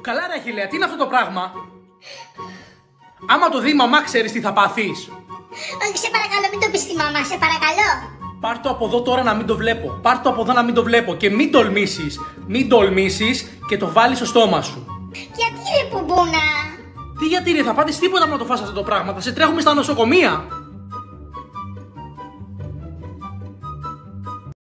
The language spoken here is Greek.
Καλά ρε Αχιλέα, τι είναι αυτό το πράγμα; Άμα το δει η μαμά ξέρεις τι θα πάθεις. Όχι, σε παρακαλώ, μην το πεις στη μαμά, σε παρακαλώ. Πάρ το από εδώ τώρα να μην το βλέπω. Πάρ το από εδώ να μην το βλέπω. Και μην τολμήσεις. Μην τολμήσεις και το βάλεις στο στόμα σου. Γιατί ρε πουμπούνα. Τι γιατί ρε, θα πάθεις τίποτα να το φας αυτό το πράγμα. Θα σε τρέχουμε στα νοσοκομεία.